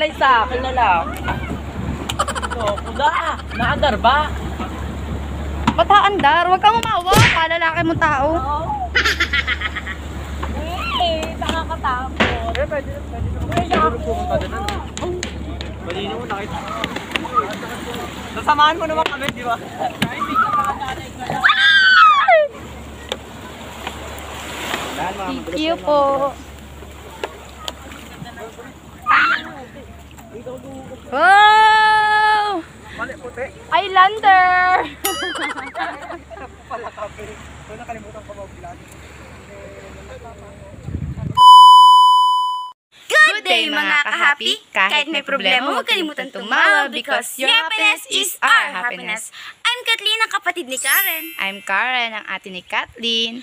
mag-aalalay sa akin na lang? Ito, kuda. Naandar ba? Bata andar, huwag kang umawa. Palalaki mo tao. Eh, nakakatakot. Eh, pwede na, pwede na. Pwede na pumunta ano? Malino mo, nakita. Sasamahan mo naman kami, di ba? Thank you po. Wow! Mali, puti. Islander! Pala kape. Kung nakalimutan ko mag-vlog. Good day mga ka-happy! Kahit may problema, huwag kalimutan tumawa because your happiness is our happiness. I'm Kathleen, ang kapatid ni Karen. I'm Karen, ang ate ni Kathleen.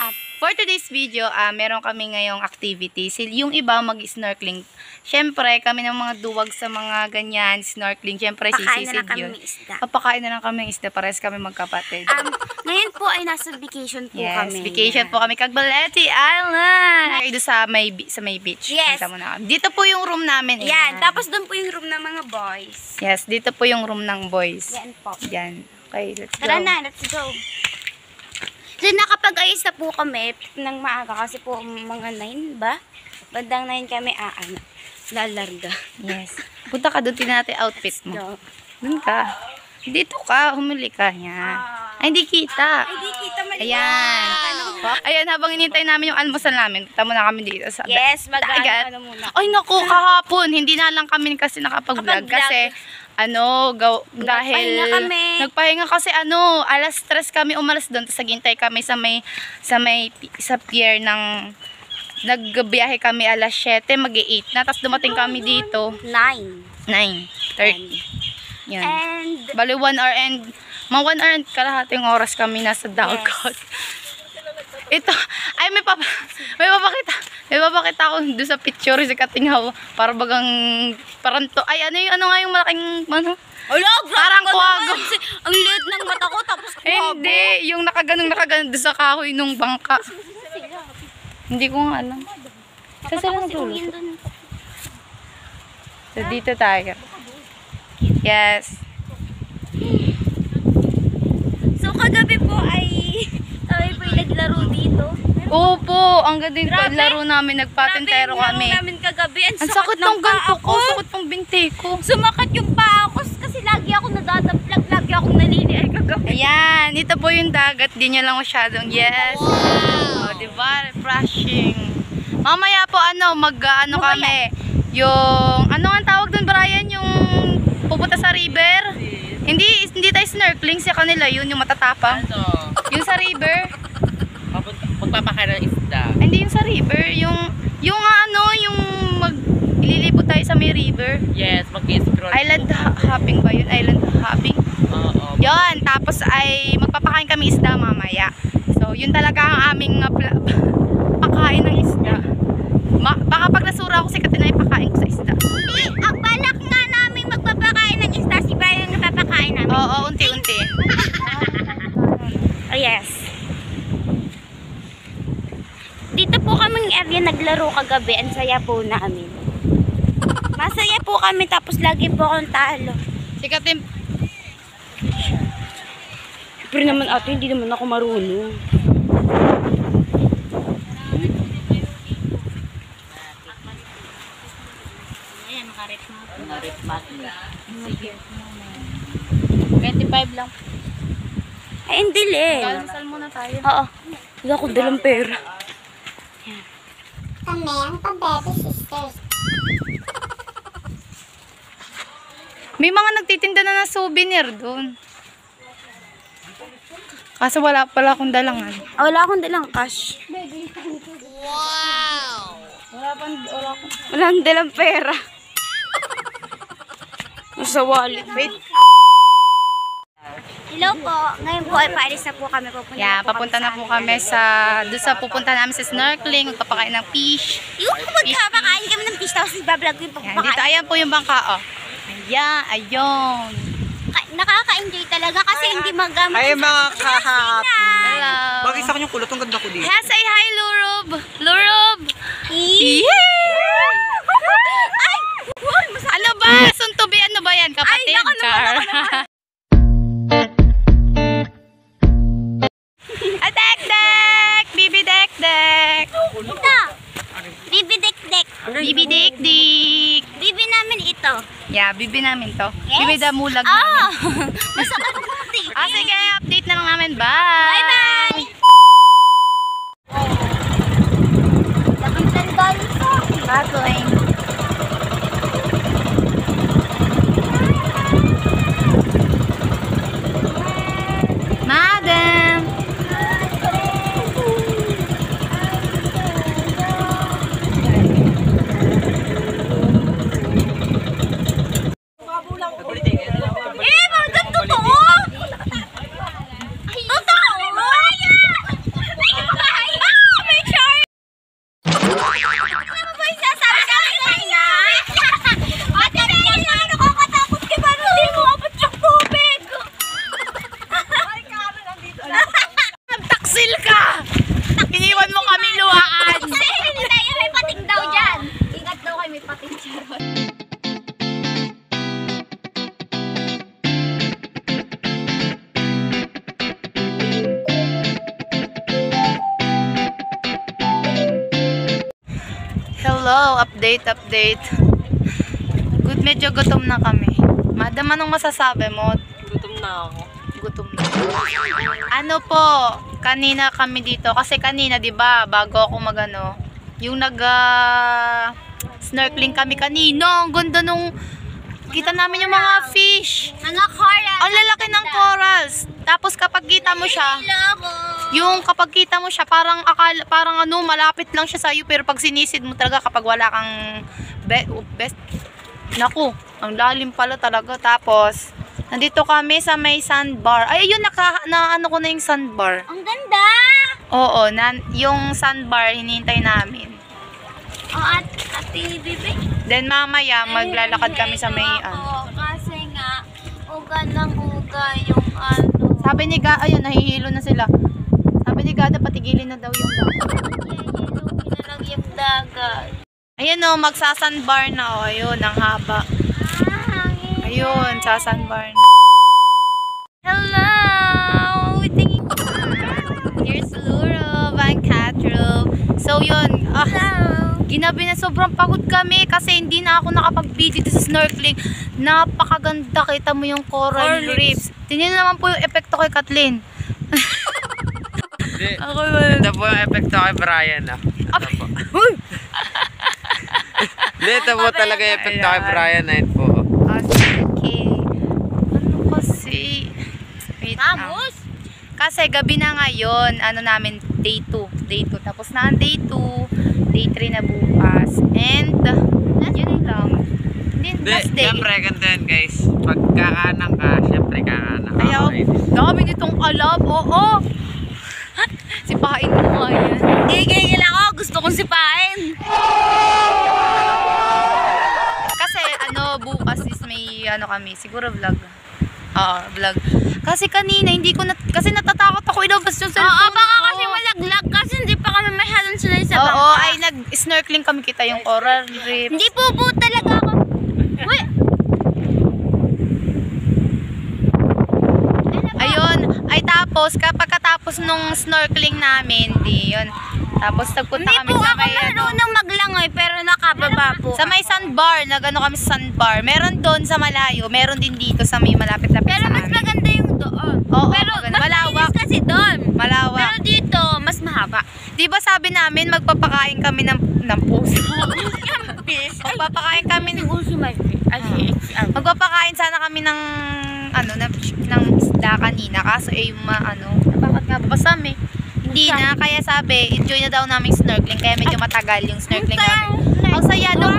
At for today's video, ah meron kami ngayong activity. Yung iba mag-snorkeling. Siyempre, kami ng mga duwag sa mga ganyan, snorkeling. Siyempre, na sisisid lang kami yun. isda. Papakain na lang kami isda. Pares kami magkapatid. Um, ngayon po ay nasa vacation po yes, kami. vacation po kami. Cagbalete Island! Doon sa may, sa may beach. Yes. Muna. Dito po yung room namin. Yan, tapos doon po yung room ng mga boys. Yes, dito po yung room ng boys. Yan po. Yan. Okay, let's go. Tara na, let's go. So, nakapag-ayos na po kami ng maaga kasi po mga 9 ba? Bandang 9 kami aan. Lalarga. Yes. Punta ka doon, tingnan natin outfit mo. Doon ka. Dito ka, humuli ka. Yan. Ay, hindi kita. ay, di kita mali. Ayan. Ayan, habang inintay namin yung almusal namin, punta muna kami dito sa Yes, mag Dagat. ano muna. Ay, naku, kahapon. Hindi na lang kami kasi nakapag-vlog. Kapag-vlog. Kasi, ano, gaw, dahil... Nagpahinga kami. Nagpahinga kasi, ano, alas stress kami umalas doon. Tapos naghintay kami sa may, sa may, sa pier ng, nagbiyahe kami alas 7, mag-8 na. Tapos dumating kami dito, 9. 9.30. Yun. And, Bali, 1 hour and, mga 1 hour and kalahating oras kami nasa dagat. Ito, ay may papa, may papakita, may papakita ako doon sa picture si Katinghaw para bagang, parang to, ay ano yung, ano nga yung malaking, ano? Alo, Parang kuwago. Ang liit ng mata ko, tapos kuwago. Hindi, yung nakaganong nakaganong doon sa kahoy nung bangka. Hindi ko nga alam. Kasi uyin dun. So, dito tayo. Yes. So, kagabi po ay kami po yung naglaro dito. Opo, ang ganda yung Grabe. laro namin, nagpatentero Grabe, kami. laro namin kagabi. Ang, Ang sakit ng ganto ko, sakit ng binti ko. Sumakat yung paa ko kasi lagi ako nadadaplag, lagi akong nalili ay kagabi. Ayan, ito po yung dagat. Di nyo lang masyadong, yes. Wow! Oh, diba? Refreshing. Mamaya po, ano, mag, uh, ano ba kami, yung, ano ang tawag doon, Brian? Yung pupunta sa river? Hindi, hindi tayo snorkeling sa kanila, yun yung matatapang. Ano? Yung sa river? Magpapakain ng isda. Hindi yung sa river, yung, yung ano, yung mag, ililibot tayo sa may river. Yes, mag-scroll. Island ha- hopping ba yun? Island hopping? Oo. Yon, tapos ay magpapakain kami isda mamaya. So, yun talaga ang aming uh, pakain ng isda. Ma- baka pag nasura ako si Katina, ipakain ko sa isda. Ang balak nga namin magpapakain ng isda, si Brian ang napapakain namin. Oo, unti-unti. Oh, yes. Dito po kaming area naglaro kagabi. Ang saya po namin. Masaya po kami tapos lagi po akong talo. Si Katin, Pero naman ate, hindi naman ako marunong. Ayan, nakaret na. 25 lang. Ay, hindi eh. Kalmasal muna tayo. Oo. Wala akong dalang pera. Kami ang pa-baby sisters. May mga nagtitinda na ng souvenir doon. Kaso wala pala akong dalangan. Ah, wala akong dalang cash. Wala pa, wala akong... Wala akong dalang pera. Nasa wallet. Wait. Hello po. Ngayon po ay paalis na po kami. Pupunta yeah, po papunta kami na po kami sa, doon sa pupunta namin sa snorkeling, magpapakain ng fish. Yung pupunta, makain kami ng fish, tapos ibablog yung pagpapakain. Yan, dito, ayan po yung bangka, oh. Ayan, ayun. Nakaka-enjoy talaga kasi hi, hindi magamit. Ay, mga kahap. Hello. Bakit sa kanyang kulot, ang ganda ko dito. Ha, say hi, Lurub. Lurub. Yeah! Ay! Ano ba? Suntubi, ano ba yan, kapatid? Ay, naku naman, bibi namin to. Yes? Bibi damulag Ah! namin. Masakit ang puti. Ah, sige, update na lang namin. Bye! Bye-bye! Laking sandal ito. Bye! Update, update. Good, medyo gutom na kami. Madam, anong masasabi mo? Gutom na ako. Gutom na. Ano po, kanina kami dito. Kasi kanina, di ba, bago ako magano, yung nag, ah, snorkeling kami kanina. Ang ganda nung, kita namin yung mga fish. Mga coral. Ang lalaki ng corals. Tapos kapag kita mo siya. Yung kapag kita mo siya, parang akala, parang ano, malapit lang siya sa iyo. Pero pag sinisid mo talaga, kapag wala kang be, best, naku, ang lalim pala talaga. Tapos, nandito kami sa may sandbar. Ay, yun, naka, na ano ko na yung sandbar. Ang ganda. Oo, na, yung sandbar, hinihintay namin. Oh, at, ate, bibi. Then mamaya, maglalakad kami sa may, Ako, ano. Kasi nga, uga ng uga yung ano. Sabi ni Ga, ayun, nahihilo na sila. Sabi ni Gada, patigilin na daw yung dagat. Lang yung dagat. Ayun o, magsasandbar na o. Ayun, ang haba. Ayun, sasandbar na. Hello! Here's Luro, Van Catro. So yun, ah, ginabi na sobrang pagod kami kasi hindi na ako nakapag-video sa snorkeling. Napakaganda, kita mo yung coral, Coral reefs. Tingnan naman po yung epekto kay Kathleen. Hindi. Ako ba? Ito po yung epekto kay Brian ah. Ito po. Hindi, ito po talaga yung epekto kay. Brian na yun po. Ah, sige. Ano kasi? Wait lang. Vamos. Kasi gabi na ngayon, ano namin, day 2. Day 2. Tapos na ang day 2. Day 3 na bukas. And, yun lang. Hindi, last day. siyempre ganito yan guys. Pag kakanang ka, siyempre kakanang ka. Ayaw, dami nitong alam. Oo. Sipain mo nga yan. Gigigil ako. Gusto kong sipain. Kasi ano, bukas is may ano kami, siguro vlog. Oo, vlog. Kasi kanina, hindi ko na, kasi natatakot ako ilabas yung cellphone Oo, baka ko. kasi malaglag kasi hindi pa kami masyadong sanay sa Oo, bangka. ay nag-snorkeling kami kita yung coral reef. Hindi po po talaga ako. Uy! Ayun, ay tapos kapag katapos nung snorkeling namin, di yun. Tapos nagpunta Hindi kami po sa ako may ano, marunong maglangoy pero nakababa po. sa may sandbar, nagano kami sa sandbar. Meron doon sa malayo, meron din dito sa may malapit-lapit Pero sa mas amin. maganda yung doon. Oo, pero maganda. mas Malawak. malinis kasi doon. Malawak. Pero dito, mas mahaba. Di ba sabi namin magpapakain kami ng ng puso? magpapakain kami ng Uso may Magpapakain sana kami ng ano na ng isda kanina kaso eh yung ma, ano bakit nga ba may hindi na kaya sabi enjoy na daw namin snorkeling kaya medyo matagal yung snorkeling namin ang saya daw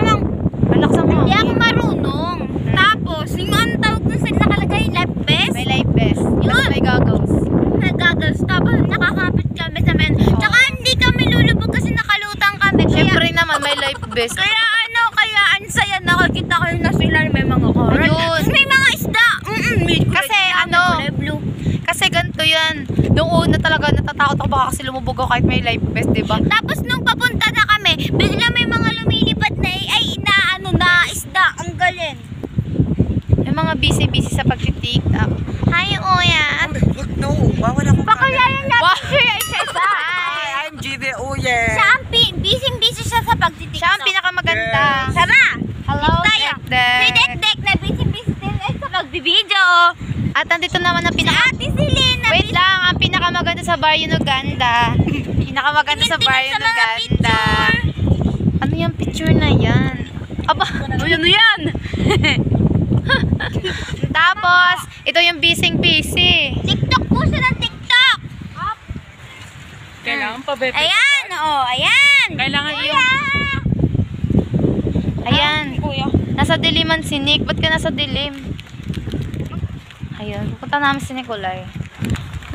malakas ang Hindi ako marunong. Tapos, yung ano tawag dun sa nakalagay, life vest? may life vest Yun. May goggles Nagagals. Tapos, nakakapit kami sa men. Tsaka, hindi kami lulubog kasi nakalutang kami. Kaya, syempre naman may life vest kaya ano, kaya ang saya nakakita ko na sila may mga coral. Ayun. May Noon na talaga natatakot ako baka kasi lumubog ako kahit may life vest, 'di ba? Tapos nung papunta na kami, bigla may mga lumilipad na eh, ay na ano na isda, ang galing. Yung mga busy-busy sa pagtitiktak. Hi, Oya. Look, no. Bawal ako. Bakala yan lang. Bakala isa I'm GB Oya. Oh, siya ang busy-busy siya sa pagtitiktak. Siya ang pinakamaganda. Yes. Tara! Hello, Dek Dek. Si Dek na busy-busy din sa pagbibideo. At nandito naman ang pinaka Barrio Uganda. pinakamaganda sa mga Uganda. Ano yung picture na yan? Aba, ano yan? Ano yan? Tapos, ito yung bising busy. TikTok po siya ng TikTok. Kailangan pa, bebe. Ayan, oh, ayan. Kailangan Kuya. yung... Ayan. Kuya. Nasa diliman si Nick. Ba't ka nasa dilim? Ayun. Pupunta namin si Nicolay.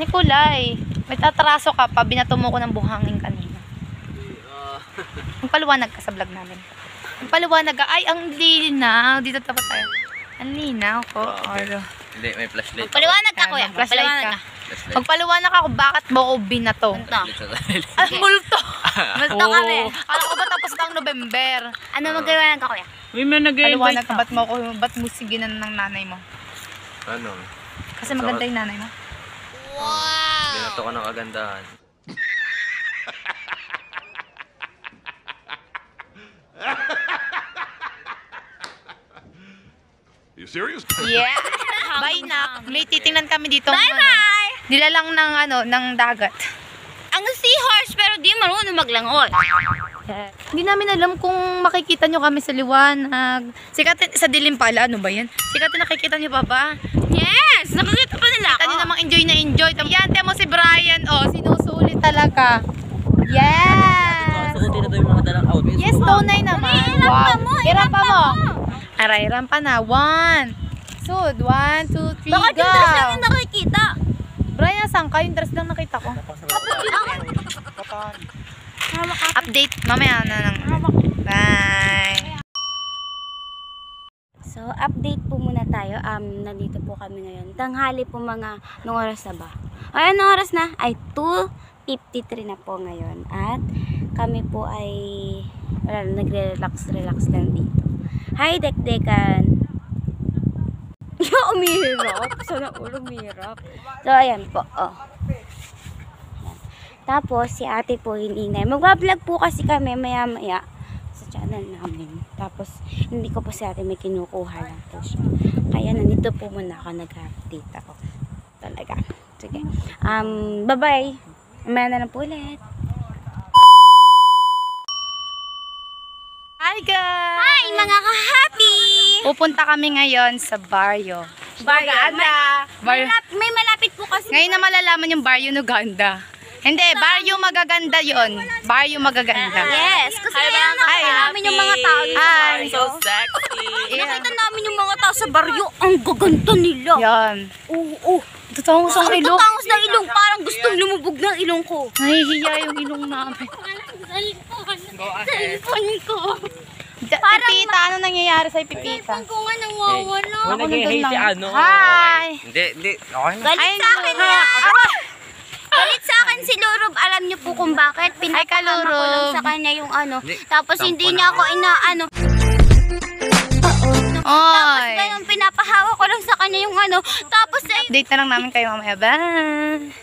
Nicolay, may tatraso ka pa. Binato mo ko ng buhangin kanina. Magpaliwanag ka sa vlog namin. Magpaliwanag ka. Ay, ang linaw. Dito tapat tayo. Ang linaw ko. Oro. Hindi, may flashlight. Paliwanag ka, kuya. flashlight ka. ka. Flashlight. Magpaliwanag ako bakit mo ko binato. Ang multo. Multo kami. Alam ko ba tapos na ang November? Ano magpaliwanag ka, kuya? May may Paliwanag nag-invite ka, ba't mo ko, ba't mo siginan ng nanay mo? Ano? Kasi maganda yung nanay mo. Binato ko ng kagandahan. You serious? Yeah. Bye na. May titingnan kami dito. Bye-bye! Nilalang ng ano, ng dagat. Ang seahorse, pero di marunong maglangoy. Hindi namin alam kung makikita nyo kami sa liwanag. Sikat sa dilim pala, ano ba yan? Sikat nakikita nyo pa ba? Yes! Nakakita pa nila Kita ako. nyo namang enjoy na enjoy. Yan, mo si Brian, oh, sinusulit talaga. Yes! Sukutin na to yung mga dalang outfit. Yes, tunay naman. Iram pa mo, Iram pa mo. mo. Aray, iram pa na. One. Sud, one, two, three, Bakit go. yung dress lang yung nakikita? Brian, saan ka? Yung dress lang nakita ko. Update. Mamaya na lang. Bye. So, update po muna tayo. Um, nandito po kami ngayon. Tanghali po mga, nung oras na ba? Ay, anong oras na? Ay, 2.53 na po ngayon. At kami po ay, wala, nagre-relax-relax lang dito. Hi, Dekdekan! umihirap. Sana ulo umihirap. So, ayan po. Oh. Tapos, si ate po hiningay. Magbablog po kasi kami maya-maya sa channel namin. Tapos, hindi ko po si ate may kinukuha lang po siya. Kaya nandito po muna ako nag-update ako. Talaga. Sige. Um, bye-bye. Mamaya na lang po ulit. Hi guys! Hi, mga ka-happy! Pupunta kami ngayon sa Barrio. Barrio. May, Barrio. malap- may malapit po kasi. Ngayon na malalaman yung Barrio Uganda. Hindi, Barrio magaganda yon. Barrio magaganda. Yes, kasi kaya nakita namin yung mga tao dito Hi. barrio. sexy. Yeah. Nakita namin yung mga tao sa baryo. Ang gaganda nila. Yan. Oo, oo. Sa Ang ilong. tutangos ng ilong. Parang gustong lumubog ng ilong ko. Nahihiya yung ilong namin. Cellphone ko. Parang Pipita, ano nangyayari sa Pipita? Cellphone ko nga nawawala. Kung nag-hate si ano. Hi! Hindi, hindi. Okay na. Galit Ay, sa akin naku. yan. Si Lurob. Alam niyo po kung bakit. Pinapakama ko lang sa kanya yung ano. Tapos hindi niya ako ina ano. Tapos Oy! ngayon pinapahawa ko lang sa kanya yung ano. Tapos ay Update na lang namin kayo mamaya. Bye!